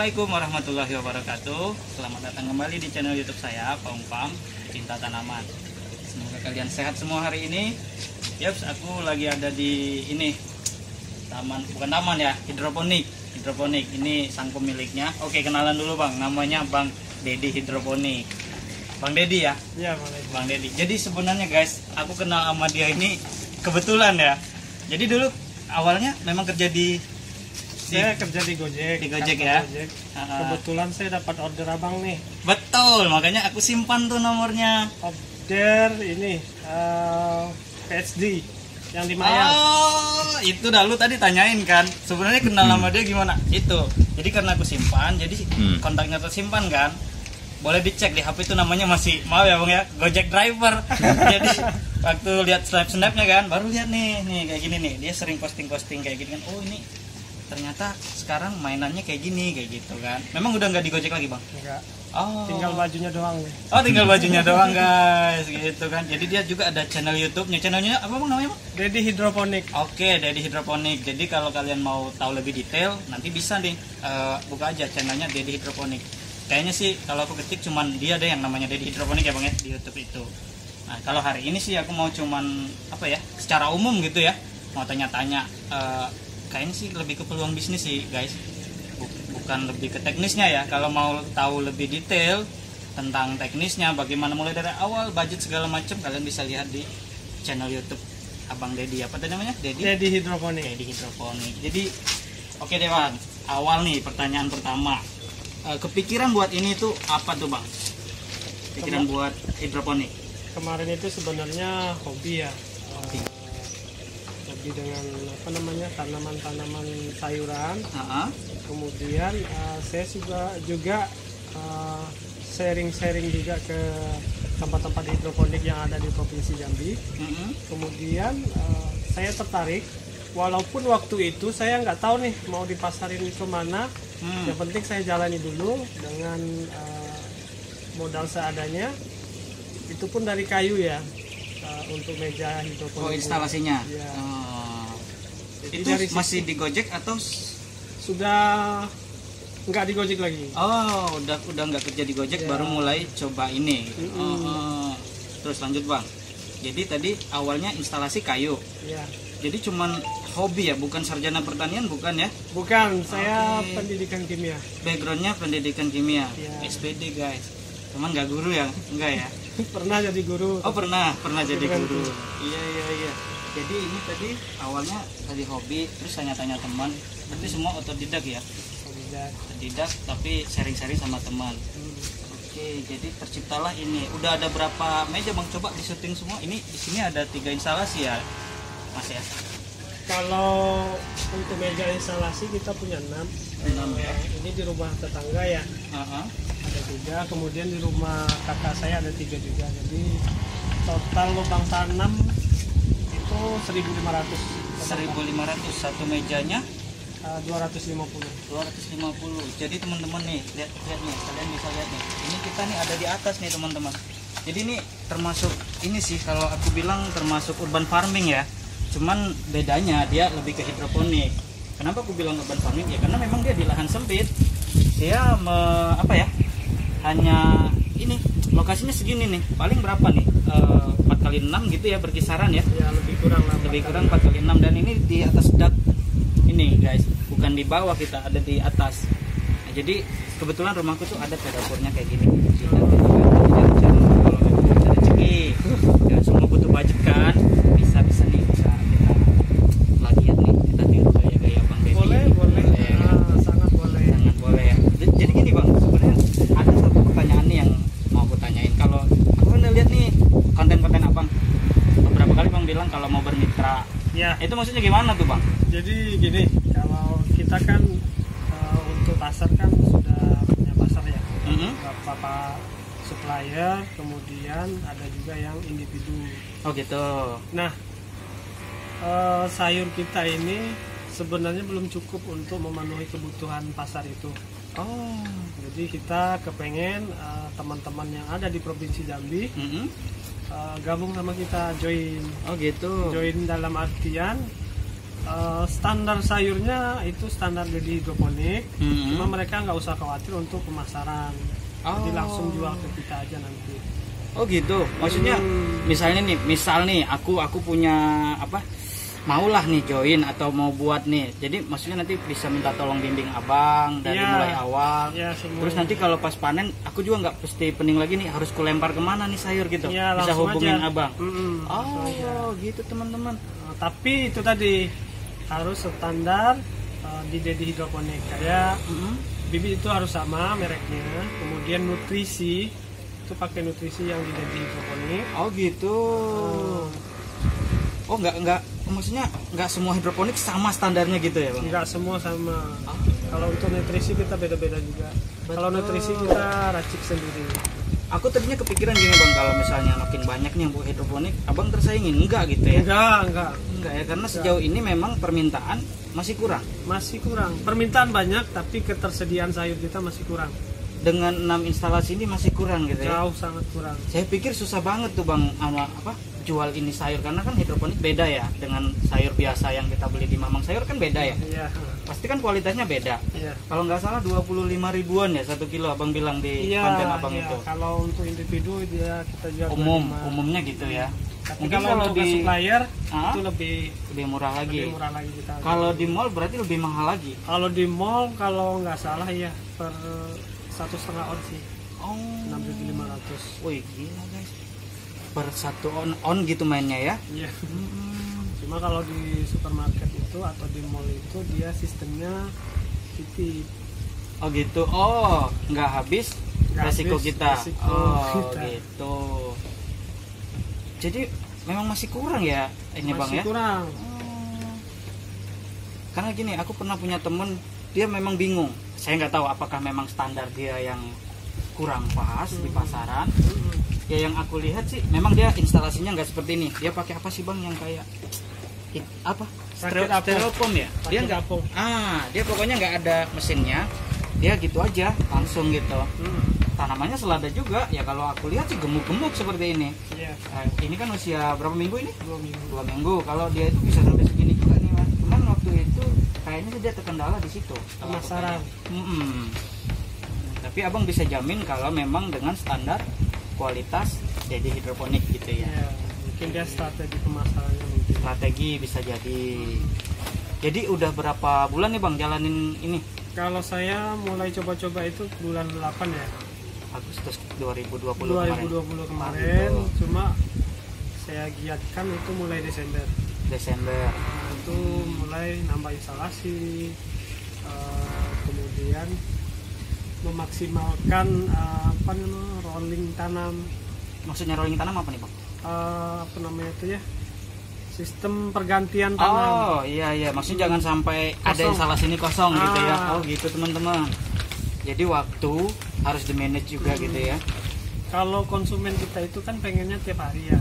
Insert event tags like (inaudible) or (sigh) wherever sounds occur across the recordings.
Assalamualaikum warahmatullahi wabarakatuh Selamat datang kembali di channel youtube saya Pong Pam Cinta Tanaman Semoga kalian sehat semua hari ini Yaps, aku lagi ada di ini Taman, bukan taman ya, hidroponik Hidroponik, ini sang pemiliknya Oke, kenalan dulu bang, namanya Bang Dedi Hidroponik Bang Dedi ya? Iya. Bang Dedi. Jadi sebenarnya guys, aku kenal sama dia ini kebetulan ya. Jadi dulu awalnya memang kerja di Saya kerja di Gojek. Di Gojek ya? Gojek. Ah. Kebetulan saya dapat order abang nih. betul, makanya aku simpan tuh nomornya. Order ini eh, PSD yang di Mayang. Oh, itu dah lu tadi tanyain kan. Sebenarnya kenal sama dia gimana? Itu. Jadi karena aku simpan, jadi Hmm. kontaknya tersimpan kan. Boleh dicek di HP itu namanya masih maaf ya bang ya Gojek driver. (laughs) jadi waktu lihat snap snapnya kan, baru lihat nih nih kayak gini nih. Dia sering posting posting kayak gini kan. Oh ini ternyata sekarang mainannya kayak gini kayak gitu kan. Memang udah nggak di Gojek lagi bang? Enggak, Oh. tinggal bajunya doang nih. Oh tinggal bajunya doang guys gitu kan. Jadi dia juga ada channel YouTube-nya. Channelnya apa bang namanya bang? Dedi hidroponik. Oke, Dedi Hidroponik. Jadi kalau kalian mau tahu lebih detail, nanti bisa nih eh, buka aja channelnya Dedi Hidroponik. Kayaknya sih kalau aku ketik cuman dia deh yang namanya Dedi Hidroponik ya bang ya di YouTube itu. Nah kalau hari ini sih aku mau cuman apa ya, secara umum gitu ya, mau tanya-tanya. eh, kayaknya sih lebih ke peluang bisnis sih guys, Bu- bukan lebih ke teknisnya ya. Kalau mau tahu lebih detail tentang teknisnya, bagaimana mulai dari awal, budget segala macam, kalian bisa lihat di channel YouTube Abang Dedi apa tadi namanya? Dedi Dedi hidroponik. Dedi hidroponik. Jadi oke deh bang, awal nih pertanyaan pertama. Eh, kepikiran buat ini tuh apa tuh bang? Pikiran Kema- buat hidroponik. Kemarin itu sebenarnya hobi ya. Hobi. Hobi dengan apa namanya tanaman-tanaman sayuran. Ah, ah. kemudian eh, saya juga juga eh, sharing-sharing juga ke tempat-tempat hidroponik yang ada di provinsi Jambi Mm-mm. kemudian eh, saya tertarik walaupun waktu itu saya nggak tahu nih mau dipasarin ke mana Hmm. yang penting saya jalani dulu dengan eh, modal seadanya itu pun dari kayu ya eh, untuk meja hidroponik Oh instalasinya. Iya. Oh. Jadi Itu dari masih di Gojek atau? sudah nggak digojek lagi Oh udah udah nggak kerja di Gojek Ya. baru mulai coba ini. gitu. Mm-mm. Oh. Terus lanjut bang. Jadi tadi awalnya instalasi kayu. ya Jadi cuman hobi ya, bukan sarjana pertanian bukan ya? Bukan, saya Oke. pendidikan kimia. backgroundnya pendidikan kimia Iya. SPD guys cuman nggak guru ya enggak ya (laughs) Pernah jadi guru. oh pernah pernah jadi guru. iya iya iya jadi ini tadi awalnya tadi hobi terus tanya-tanya teman berarti semua otodidak ya Tidak. otodidak tapi sharing-sharing sama teman Hmm. oke jadi terciptalah ini udah ada berapa meja bang coba di syuting semua ini di sini ada tiga instalasi ya mas ya Kalau untuk meja instalasi kita punya enam. Enam, ya. Eh, Ini di rumah tetangga ya Aha. ada tiga. Kemudian di rumah kakak saya ada tiga juga. Jadi total lubang tanam itu 1.500. 1500 satu mejanya? Eh, 250. 250 jadi teman-teman nih lihat lihat nih kalian bisa lihat nih. Ini kita nih ada di atas nih teman-teman. Jadi ini termasuk ini sih kalau aku bilang termasuk urban farming ya. Cuman bedanya dia lebih ke hidroponik. Kenapa aku bilang urban farming? Ya karena memang dia di lahan sempit. Dia me- apa ya? Hanya ini lokasinya segini nih. Paling berapa nih? Eh, 4 kali 6 gitu ya berkisaran ya? Ya lebih kurang lah. lebih kurang 4 kali 6 dan ini di atas dak ini guys. Bukan di bawah kita ada di atas. Nah, jadi kebetulan rumahku tuh ada dapurnya kayak gini. Jadi kalau rezeki. Jangan semua butuh budget kan bisa bisa nih bisa kita lagi ya nih kita tiru gaya gaya bang Deddy Boleh, boleh. Ah, sangat boleh. sangat boleh ya Jadi- jadi gini bang sebenarnya ada satu pertanyaan nih yang mau aku tanyain kalau aku kan udah lihat nih konten-konten abang beberapa kali bang bilang kalau mau bermitra Ya. itu maksudnya gimana tuh bang? Jadi gini, kalau kita kan eh, untuk pasar kan sudah punya pasar ya. Mhm. Beberapa supplier, kemudian ada juga yang individu. Oh gitu. Nah, eh, sayur kita ini sebenarnya belum cukup untuk memenuhi kebutuhan pasar itu. Oh. Jadi kita kepengen eh, teman-teman yang ada di provinsi Jambi Mhm. eh, gabung sama kita join. Oh gitu. Join dalam artian Eh, standar sayurnya itu standar jadi hidroponik. Hmm. Cuma mereka nggak usah khawatir untuk pemasaran. Jadi Oh. langsung jual ke kita aja nanti. Oh gitu. Maksudnya Hmm. misalnya nih, misal nih aku aku punya apa? Maulah nih join atau mau buat nih. Jadi maksudnya nanti bisa minta tolong bimbing abang dari Iya. mulai awal. Ya semua. Terus nanti kalau pas panen, aku juga nggak pasti pening lagi nih harus kulempar ke mana nih sayur gitu. Ya, bisa hubungin aja. abang. Langsung aja. Oh gitu teman-teman. Eh, tapi itu tadi harus standar eh, di jadi hidroponik kayak Mm-mm. bibit itu harus sama mereknya. Kemudian nutrisi itu pakai nutrisi yang di jadi hidroponik. Oh gitu. Oh nggak nggak maksudnya nggak semua hidroponik sama standarnya gitu ya bang? Enggak semua sama. Oh. Kalau untuk nutrisi kita beda-beda juga. Kalau nutrisi kita racik sendiri. Aku tadinya kepikiran gini bang kalau misalnya makin banyak nih yang buat hidroponik, abang tersaingin enggak gitu ya? Enggak, enggak. Enggak ya karena sejauh ini memang permintaan masih kurang. Masih kurang. Permintaan banyak tapi ketersediaan sayur kita masih kurang. Dengan enam instalasi ini masih kurang gitu ya. Jauh sangat kurang. Saya pikir susah banget tuh bang ama, apa jual ini sayur karena kan hidroponik beda ya dengan sayur biasa yang kita beli di mamang sayur kan beda ya. Iya. Pasti kan kualitasnya beda. Iya. Kalau nggak salah 25 ribuan ya satu kilo abang bilang di Iya, konten abang iya. itu. Kalau untuk individu dia kita jual Umum, 25. umumnya gitu ya. Tapi Mungkin kalau, kalau di- supplier Ah? itu lebih Lebih murah lagi. lebih murah lagi kita. Kalau di mall berarti lebih mahal lagi. Kalau di mall kalau nggak salah ya per satu setengah on sih Oh. 6.500. Wih gila guys. Per satu on on gitu mainnya ya. Iya. Hmm. Cuma kalau di supermarket itu atau di mall itu dia sistemnya titip. Oh gitu. Oh nggak habis Nggak resiko habis kita. resiko oh kita. gitu. Jadi memang masih kurang ya ini bang Masih ya. kurang. Karena gini, aku pernah punya temen, dia memang bingung. Saya nggak tahu apakah memang standar dia yang kurang pas di Hmm. pasaran. Mm-mm. Ya yang aku lihat sih, memang dia instalasinya nggak seperti ini. Dia pakai apa sih bang yang kayak it- apa? Styrofoam ya? Dia nggak. Ah, dia pokoknya nggak ada mesinnya. Dia gitu aja, langsung gitu. Mm. Tanamannya selada juga. Ya kalau aku lihat sih gemuk-gemuk seperti ini. Iya. Eh, ini kan usia berapa minggu ini? Dua minggu. dua minggu kalau dia itu bisa sampai segini juga nih mas cuman waktu itu kayaknya dia terkendala di situ Pemasaran. Mm-mm. tapi abang bisa jamin kalau memang dengan standar kualitas jadi hidroponik gitu ya Iya. Mungkin dia strategi pemasarannya mungkin. strategi bisa jadi jadi udah berapa bulan nih bang jalanin ini Kalau saya mulai coba-coba itu bulan 8 ya. Agustus 2020 kemarin 2020 kemarin, gitu. cuma saya giatkan itu mulai Desember. Desember itu mulai nambah instalasi, eh, kemudian memaksimalkan eh, apa namanya rolling tanam, maksudnya rolling tanam apa nih bang eh, apa namanya itu ya sistem pergantian tanam. Oh iya iya, maksudnya jangan sampai ada Kosong. instalasi ini kosong gitu ya. Ah. Oh gitu teman-teman. Jadi waktu harus di manage juga Hmm. gitu ya. Kalau konsumen kita itu kan pengennya tiap hari ya.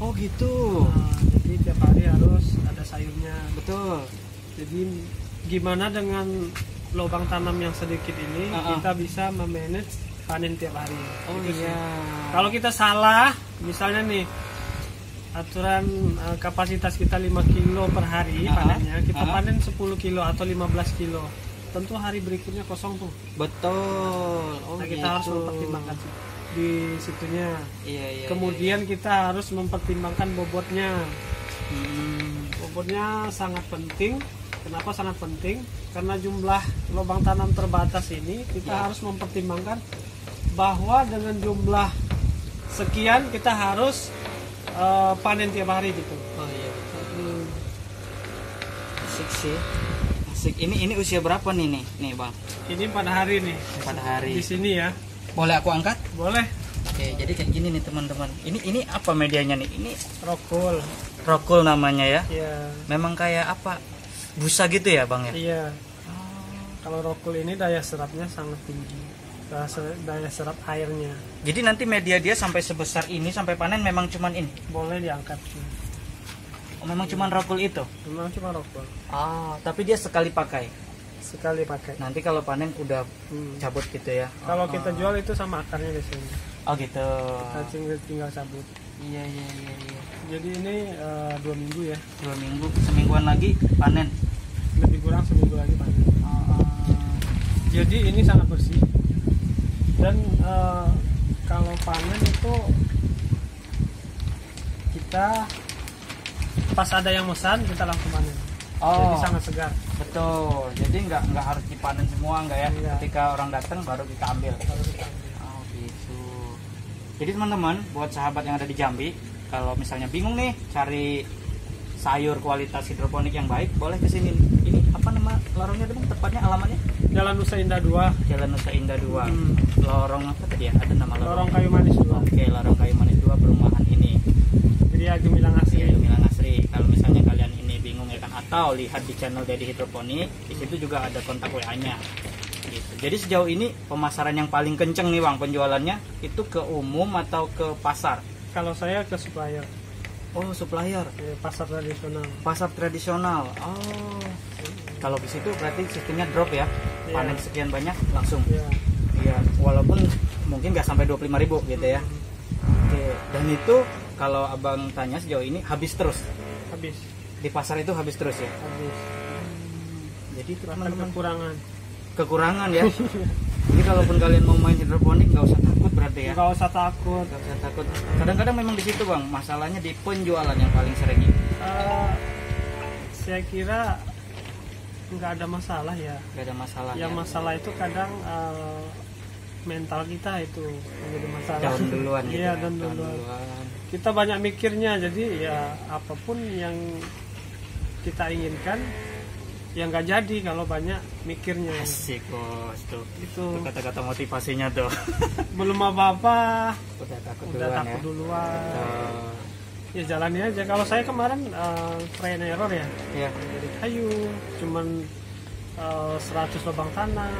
Oh gitu. Nah, jadi tiap hari harus ada sayurnya. Betul. Jadi gimana dengan lubang tanam yang sedikit ini Ah, ah. kita bisa memanage panen tiap hari. Oh Itu sih. iya. Kalau kita salah, misalnya nih aturan eh, kapasitas kita 5 kilo per hari Ah, ah. panennya, kita Ah. panen 10 kilo atau 15 kilo. Tentu hari berikutnya kosong tuh. betul. Oh nah, gitu. kita harus mempertimbangkan di situnya. Iya iya. Kemudian kita harus mempertimbangkan bobotnya. Hmm. Sangat penting. Kenapa sangat penting? Karena jumlah lubang tanam terbatas ini kita Ya. harus mempertimbangkan bahwa dengan jumlah sekian kita harus eh, panen tiap hari gitu. Oh iya. Hmm, Asik sih. Asik. Ini ini usia berapa nih nih nih bang? Ini pada hari nih. Pada hari. Di sini ya. Boleh aku angkat? Boleh. Oke, jadi kayak gini nih teman-teman. Ini ini apa medianya nih? Ini Rokul. rokul namanya ya. Iya. Memang kayak apa? Busa gitu ya bang ya? Iya. Kalau rokul ini daya serapnya sangat tinggi. Daya serap airnya. Jadi nanti media dia sampai sebesar ini sampai panen memang cuman ini. Boleh diangkat. Oh, memang cuman rokul itu. Memang cuma rokul. Ah, tapi dia sekali pakai. Sekali pakai. Nanti kalau panen udah Hmm. cabut gitu ya. Kalau Oh. kita jual itu sama akarnya di sini. Oh gitu. Kita tinggal, cabut. iya iya iya iya Jadi ini eh, dua minggu ya, dua minggu semingguan lagi panen lebih kurang seminggu lagi panen. Ah, Jadi ini sangat bersih. Dan eh, kalau panen itu kita pas ada yang mesan kita langsung panen. Jadi oh sangat segar. betul jadi nggak nggak harus dipanen semua nggak ya Iya. ketika orang datang baru kita ambil Kalau kita ambil. Jadi teman-teman, buat sahabat yang ada di Jambi, kalau misalnya bingung nih cari sayur kualitas hidroponik yang baik, boleh ke sini. Ini apa nama lorongnya dong? Tepatnya alamatnya? Jalan Nusa Indah 2, Jalan Nusa Indah 2. Hmm. Lorong apa tadi ya? Ada nama lorong. Lorong Kayu Manis 2. Oke, Lorong Kayu Manis 2 perumahan ini. Jadi Gemilang Asri. Iya, Gemilang Asri. Kalau misalnya kalian ini bingung ya kan atau lihat di channel Dedi Hidroponik, di situ juga ada kontak WA-nya. Gitu. Jadi sejauh ini pemasaran yang paling kenceng nih Bang penjualannya itu ke umum atau ke pasar? Kalau saya ke supplier, Oh, supplier. eh, pasar tradisional. Pasar tradisional. Oh. Kalau di situ berarti sistemnya drop ya. Iya. Panen sekian banyak langsung. Ya. Iya, walaupun mungkin nggak sampai 25.000 gitu ya. Oke, dan itu kalau Abang tanya sejauh ini habis terus. Habis, Di pasar itu habis terus ya. habis. Jadi itu Bahkan teman-teman kekurangan. Kekurangan ya. Jadi kalaupun kalian mau main hidroponik nggak usah takut berarti ya. Nggak usah takut. Nggak usah takut. Kadang-kadang memang di situ bang, masalahnya di penjualan yang paling sering. Eh, saya kira nggak ada masalah ya. Gak ada masalah. Yang ya. masalah itu kadang eh, mental kita itu menjadi masalah. Down duluan gitu. Iya, ya. down Down duluan. duluan. Kita banyak mikirnya, jadi ya apa pun yang kita inginkan, yang nggak jadi kalau banyak mikirnya. Asik bos tuh. Itu Itu kata-kata motivasinya tuh. (laughs) belum apa-apa, Udah takut udah duluan takut ya. duluan. Tuh. Ya jalani aja. Kalau saya kemarin eh, try and error ya, Iya. dari kayu, cuman eh, 100 lubang tanam.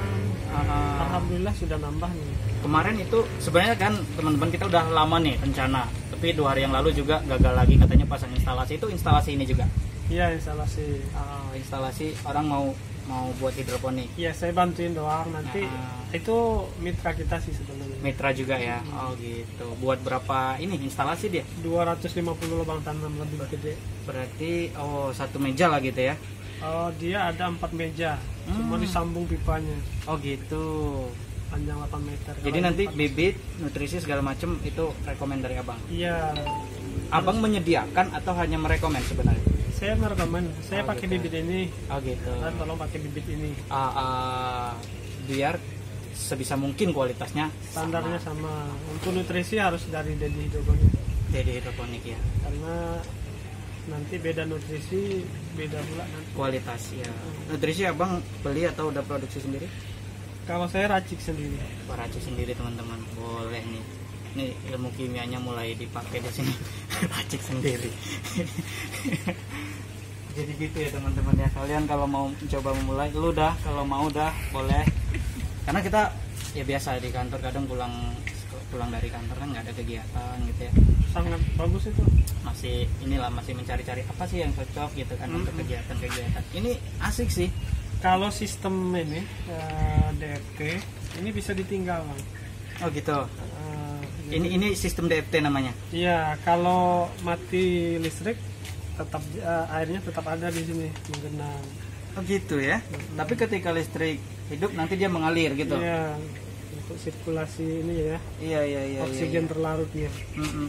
Ah, Alhamdulillah sudah nambah nih. kemarin itu sebenarnya kan teman-teman kita udah lama nih rencana tapi dua hari yang lalu juga gagal lagi katanya pasang instalasi itu instalasi ini juga Iya instalasi. Ah, instalasi orang mau mau buat hidroponik Iya saya bantuin doang. Nanti Ah. itu mitra kita sih sebenarnya. mitra juga ya oh gitu buat berapa ini instalasi dia 250 lubang tanam lebih gede. berarti oh satu meja lah gitu ya Oh dia ada empat meja, Hmm. disambung pipanya oh gitu panjang 8 meter. jadi nanti bibit nutrisi segala macam itu rekomend dari abang Iya. abang menyediakan atau hanya merekomend sebenarnya Saya merekomend, saya Oh, pakai gitu. bibit ini. oh gitu Dan tolong pakai bibit ini. Ah, ah, biar sebisa mungkin kualitasnya Standarnya sama. sama. Untuk nutrisi harus dari Dedi Hidroponik. jadi hidroponik ya Karena nanti beda nutrisi, beda pula nanti. kualitas ya nutrisi abang beli atau udah produksi sendiri Kalau saya racik sendiri. racik sendiri teman-teman boleh nih ini ilmu kimianya mulai dipakai di sini. (laughs) Racik sendiri. (laughs) Jadi gitu ya teman-teman ya. Kalian kalau mau coba memulai lu dah. Kalau mau dah boleh. Karena kita ya biasa di kantor kadang pulang pulang dari kantor kan nggak ada kegiatan gitu ya. Sangat bagus itu. masih inilah masih mencari-cari apa sih yang cocok gitu kan untuk Mm-mm. kegiatan-kegiatan. Ini asik sih. Kalau sistem ini eh, DFT ini bisa ditinggal, Bang. oh gitu. Eh, ini ini sistem DFT namanya Iya, kalau mati listrik tetap eh, airnya tetap ada di sini menggenang. Oh gitu ya. Tapi ketika listrik hidup nanti dia mengalir gitu. Iya, untuk sirkulasi ini ya, Iya iya iya. oksigen iya. terlarutnya. Mm-mm.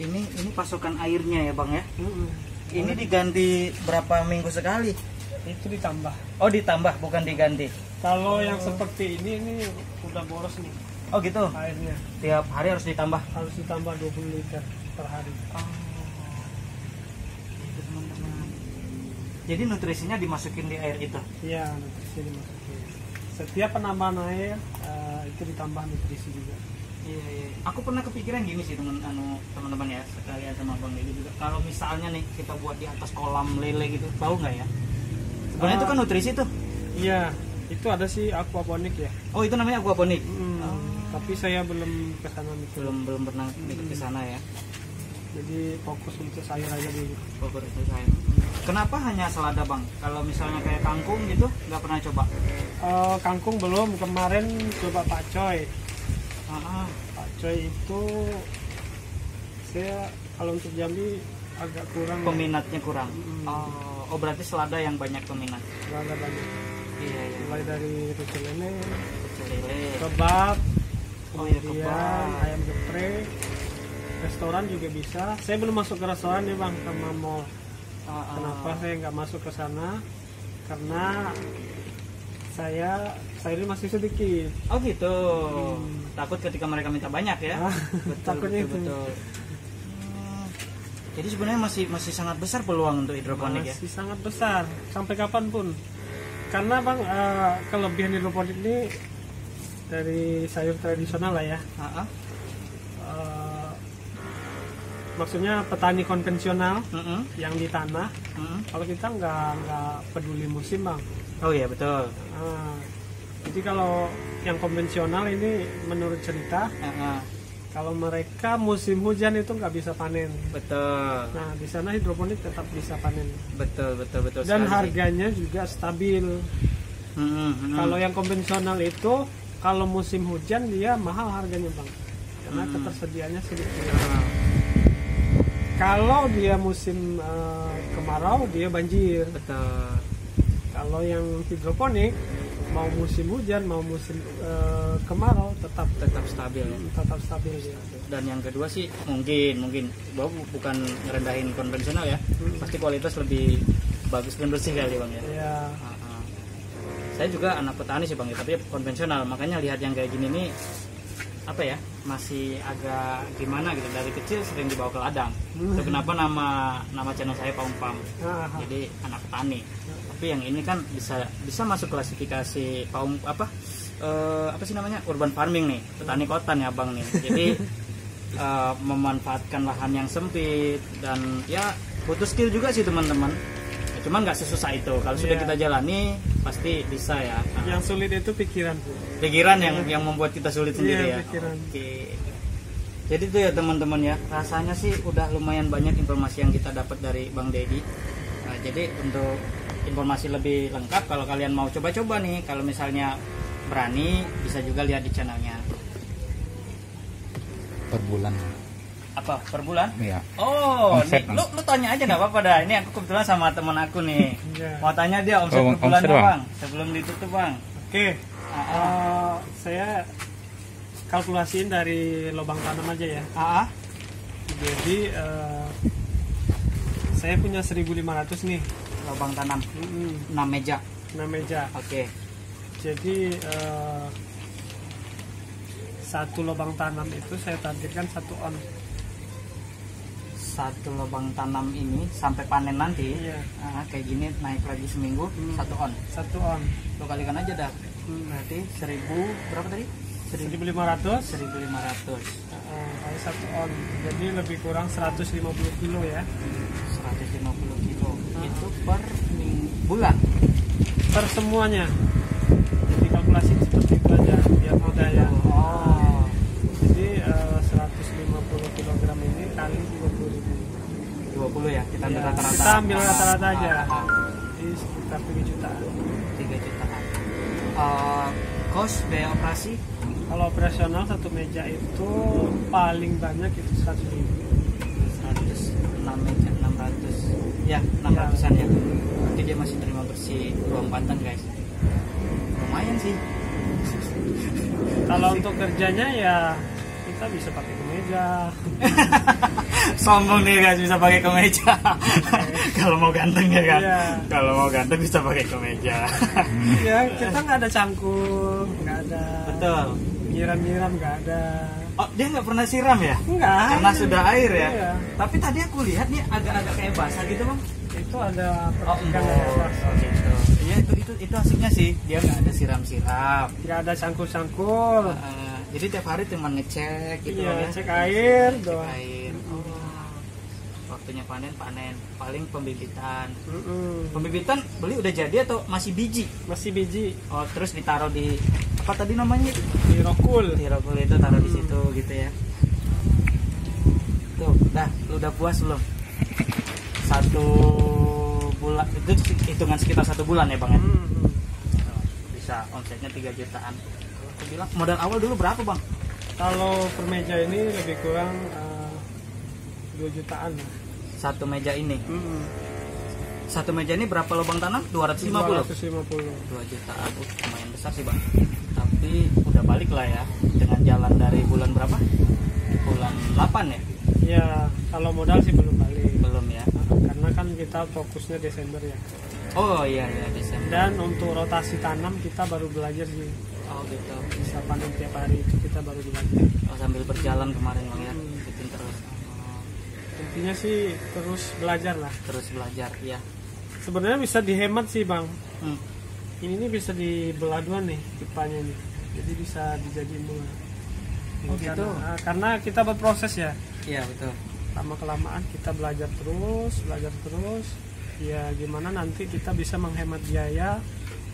Ini ini pasokan airnya ya bang ya. Mm-mm. Ini diganti berapa minggu sekali? Itu ditambah. Oh ditambah bukan diganti. Kalau yang seperti ini ini udah boros nih Oh gitu. airnya. Tiap hari harus ditambah. Harus ditambah 20 liter per hari. Oh. Itu teman-teman. Jadi nutrisinya dimasukin di air itu. Iya, nutrisi dimasukin. Setiap penambahan air eh, itu ditambah nutrisi juga. Iya, iya. Aku pernah kepikiran gini sih teman anu teman-teman ya sekalian sama bang Dedi juga. Kalau misalnya nih kita buat di atas kolam lele gitu, bau nggak ya? Sebenarnya itu kan nutrisi tuh. Iya, itu ada sih aquaponik ya. Oh itu namanya aquaponik. Mm, Oh. Tapi saya belum ke sana. Belum belum pernah ikut ke sana ya. Jadi fokus untuk sayur aja dulu. Favorit saya. Kenapa hanya selada bang? Kalau misalnya kayak kangkung gitu, nggak pernah coba. Eh, kangkung belum kemarin coba Pak Coy. Ah. Pak Coy itu saya kalau untuk Jambi agak kurang ya. peminatnya kurang Mm. oh, oh berarti selada yang banyak peminat Nggak ada banyak iya iya mulai dari pecel lele kebab Oh, iya, kemudian kebab. ayam geprek restoran juga bisa saya belum masuk ke restoran nih bang sama mall Ah, ah. kenapa saya nggak masuk ke sana karena saya saya ini masih sedikit oh gitu Hmm. takut ketika mereka minta banyak ya Ah, betul (laughs) takutnya betul, itu. betul. Hmm. jadi sebenarnya masih masih sangat besar peluang untuk hidroponik ya masih sangat besar sampai kapan pun karena bang eh, kelebihan hidroponik ini dari sayur tradisional lah ya Ah, ah. Eh, maksudnya petani konvensional Mm-mm. yang di tanah Mm-mm. kalau kita nggak nggak peduli musim bang oh iya betul Ah, jadi kalau yang konvensional ini menurut cerita Ah, ah. kalau mereka musim hujan itu nggak bisa panen betul nah di sana hidroponik tetap bisa panen betul betul betul dan sekali harganya juga stabil Mm-mm, mm-mm. kalau yang konvensional itu kalau musim hujan dia mahal harganya bang. Karena Hmm. ketersediaannya sedikit. Ah, kalau dia musim eh, kemarau dia banjir. Betul. Kalau yang hidroponik mau musim hujan mau musim eh, kemarau tetap tetap stabil. ya tetap stabil dia. Dan yang kedua sih mungkin mungkin. Bahwa bukan ngerendahin konvensional ya. Hmm. pasti kualitas lebih bagus dan bersih kali bang ya. Ya Ah, ah. Saya juga anak petani sih bang ya tapi konvensional. Makanya lihat yang kayak gini nih apa ya masih agak gimana gitu. Dari kecil sering dibawa ke ladang. Hmm. itu kenapa nama nama channel saya Paum Pam Ah, jadi anak petani. Tapi yang ini kan bisa bisa masuk klasifikasi paum apa eh, apa sih namanya urban farming nih. Petani kota nih abang nih. Jadi (laughs) eh, memanfaatkan lahan yang sempit dan ya butuh skill juga sih teman-teman. Ya, cuman nggak sesusah itu. Kalau sudah Iya. kita jalani pasti bisa ya. Nah, yang sulit itu pikiran. Pikiran yang yang membuat kita sulit sendiri Iya, ya. pikiran. oke. Jadi itu ya teman-teman ya. Rasanya sih udah lumayan banyak informasi yang kita dapat dari Bang Dedi Nah, jadi untuk informasi lebih lengkap kalau kalian mau coba-coba nih kalau misalnya berani bisa juga lihat di channelnya. Per bulan apa per bulan? Ya oh Omset, nih, lu lu tanya aja nggak apa-apa dah. Ini aku kebetulan sama teman aku nih. Iya. mau tanya dia omset Oh, per bulannya omset, Bang. bang? Sebelum ditutup bang. Oke. Ah, ah. Eh, saya kalkulasiin dari lubang tanam aja ya. Ah, ah. jadi eh, saya punya 1500 nih. Lubang tanam. Mm-mm, 6 meja. 6 meja. Oke. Jadi eh, satu lubang tanam itu saya targetkan satu on satu lubang tanam ini sampai panen nanti Iya. ah, kayak gini naik lagi seminggu Hmm. satu on. Satu on. Lo kalikan aja dah. Hmm. berarti seribu berapa tadi? 1500 seribu lima ratus. Eh, kali satu on. Jadi lebih kurang 150 kilo ya. Seratus lima puluh kilo. Ah. itu per bulan? Per semuanya. Jadi kalkulasi seperti itu aja biar mudah ya. Oh jadi eh, 150 kg ini kali 20 ribu 20 ya kita ambil Ya, rata-rata. Kita ambil rata-rata aja. Ah, ah, ah. jadi sekitar 7 jutaan. Tiga jutaan. Eh, cost biaya operasi? Kalau operasional satu meja itu paling banyak itu 100 ribu. 100 6 meja 600 ya 600an ya. Berarti dia masih terima bersih ruang banten guys. Lumayan sih. Kalau untuk kerjanya ya kita bisa pakai kemeja. (laughs) Sombong nih guys bisa pakai kemeja. (laughs) Kalau mau ganteng ya kan? Iya. kalau mau ganteng bisa pakai kemeja. (laughs) Ya kita nggak ada cangkul nggak ada betul. nyiram-nyiram nggak ada. Oh dia nggak pernah siram ya? Enggak. karena sudah air ya? Iya. tapi tadi aku lihat nih agak-agak kayak basah gitu bang. Itu ada oh percikan air pas. oh, gitu. Iya itu itu itu asiknya sih. Dia nggak ada siram-siram. Nggak ada cangkul-cangkul. Eh, jadi tiap hari cuma ngecek gitu iya ya. cek air Cek doang. air. Oh. waktunya panen panen. Paling pembibitan. Mm-mm. pembibitan beli udah jadi atau masih biji? Masih biji. Oh terus ditaruh di apa tadi namanya? Di rokul. Di rokul itu taruh di Hmm. situ gitu ya. Tuh dah lu udah puas belum? Satu bulan itu hitungan sekitar satu bulan ya bang ya? Mm-mm. bisa omsetnya 3 jutaan Bilang modal awal dulu berapa bang? Kalau per meja ini lebih kurang eh, 2 jutaan. Satu meja ini? Mm-mm. satu meja ini berapa lubang tanam? 250 250. 2 juta uh, lumayan besar sih bang. Tapi udah balik lah ya dengan jalan dari bulan berapa? Bulan 8 ya? Ya, kalau modal sih belum balik. belum ya. Karena kan kita fokusnya Desember ya. oh iya iya Desember. Dan untuk rotasi tanam kita baru belajar sih. Oh gitu Bisa panen tiap hari itu kita baru belajar. oh, sambil berjalan kemarin bang ya Hmm. bikin terus Oh, Intinya sih terus belajar lah. terus belajar ya Sebenarnya bisa dihemat sih bang. hmm. Ini nih bisa dibelah dua nih pipanya nih. Jadi bisa dijadiin dua. Oh, gitu. Karena, karena kita berproses ya. iya betul lama kelamaan kita belajar terus belajar terus ya gimana nanti kita bisa menghemat biaya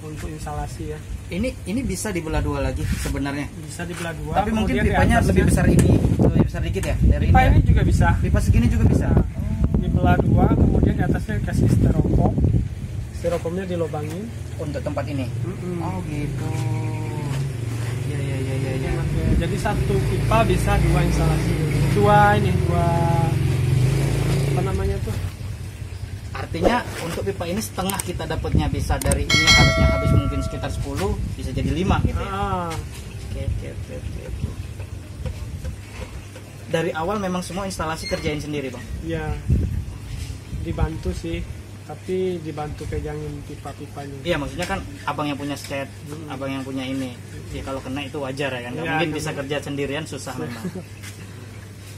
untuk instalasi ya. Ini ini bisa dibelah dua lagi sebenarnya? Bisa dibelah dua tapi mungkin pipanya lebih besar ini lebih besar dikit ya dari pipa ini ya? ini juga bisa. Pipa segini juga bisa? Dibelah dua kemudian di atasnya dikasih styrofoam styrofoamnya dilobangin. Untuk tempat ini? Mm-mm. oh gitu. Ya ya ya ya ya jadi satu pipa bisa dua instalasi. Dua ini dua apa namanya artinya untuk pipa ini setengah kita dapatnya bisa dari ini harusnya habis mungkin sekitar 10 bisa jadi 5 gitu ya. Ah, oke oke oke oke oke. dari awal memang semua instalasi kerjain sendiri bang? Ya dibantu sih tapi dibantu pegangin pipa-pipanya. Iya maksudnya kan abang yang punya set Hmm. abang yang punya ini. Ya kalau kena itu wajar ya kan? Iya, mungkin kan. bisa kerja sendirian susah (laughs) memang.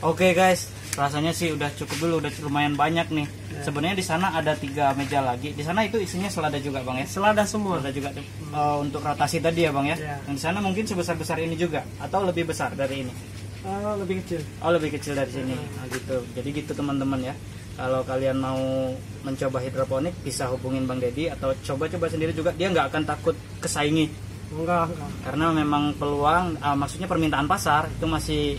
Oke guys rasanya sih udah cukup dulu udah lumayan banyak nih Ya. sebenarnya di sana ada tiga meja lagi di sana itu isinya selada juga bang ya selada semua Ada juga uh, untuk rotasi tadi ya bang ya. Ya. Yang di sana mungkin sebesar besar ini juga atau lebih besar dari ini. Ah, lebih kecil Oh lebih kecil dari sini. Nah, gitu. Jadi gitu teman-teman ya. Kalau kalian mau mencoba hidroponik bisa hubungin Bang Dedi atau coba-coba sendiri juga. Dia nggak akan takut kesaingi enggak enggak karena memang peluang, uh, maksudnya permintaan pasar itu masih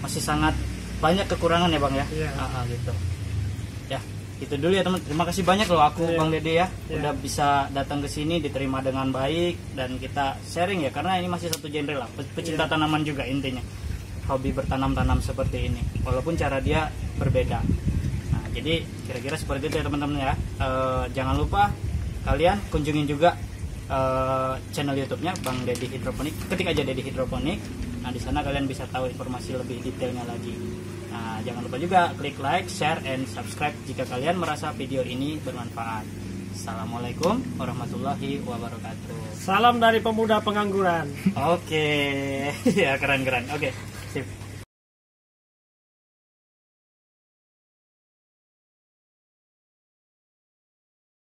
masih sangat banyak kekurangan ya bang ya. Iya. Ah, ah, gitu. Ya itu dulu ya teman. Terima kasih banyak loh aku Iya. Bang Dede ya Iya. udah bisa datang ke sini diterima dengan baik dan kita sharing ya karena ini masih satu genre lah pe- pecinta Iya. tanaman juga intinya hobi bertanam-tanam seperti ini walaupun cara dia berbeda. Nah jadi kira-kira seperti itu ya teman-teman ya. Eh, jangan lupa kalian kunjungin juga eh, channel YouTube-nya Bang Dedi Hidroponik. Ketik aja Dedi Hidroponik. Nah, di sana kalian bisa tahu informasi lebih detailnya lagi. Nah, jangan lupa juga klik like, share, and subscribe jika kalian merasa video ini bermanfaat. Assalamualaikum warahmatullahi wabarakatuh. salam dari pemuda pengangguran Oke, (laughs) ya keren-keren. Oke, sip.